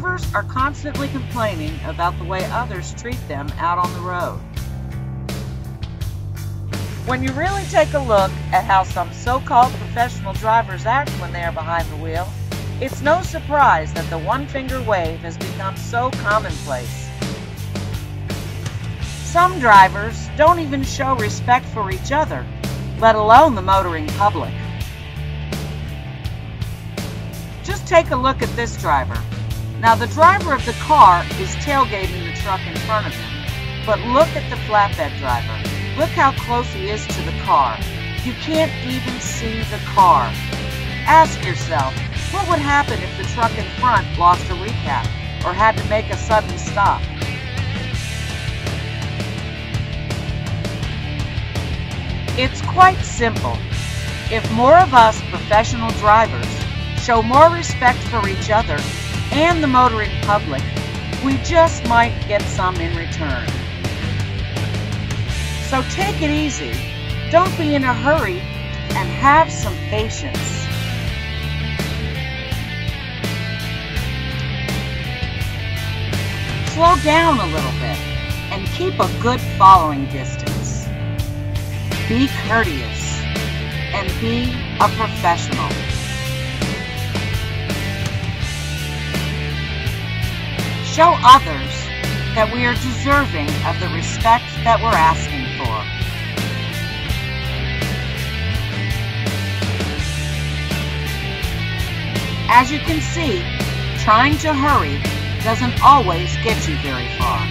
drivers are constantly complaining about the way others treat them out on the road. When you really take a look at how some so-called professional drivers act when they are behind the wheel, it's no surprise that the one-finger wave has become so commonplace. Some drivers don't even show respect for each other, let alone the motoring public. Just take a look at this driver. Now the driver of the car is tailgating the truck in front of him, but look at the flatbed driver. Look how close he is to the car. You can't even see the car. Ask yourself, what would happen if the truck in front lost a recap or had to make a sudden stop? It's quite simple. If more of us professional drivers show more respect for each other and the motoring public, we just might get some in return. So take it easy, don't be in a hurry, and have some patience. Slow down a little bit and keep a good following distance. Be courteous and be a professional. Show others that we are deserving of the respect that we're asking for. As you can see, trying to hurry doesn't always get you very far.